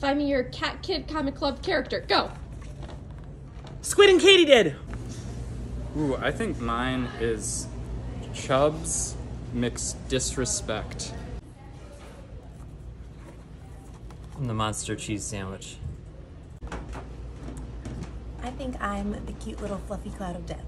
Find me your Cat Kid Comic Club character. Go. Squid and Katy did. Ooh, I think mine is Chubs mixed disrespect. I'm the monster cheese sandwich. I think I'm the cute little fluffy cloud of death.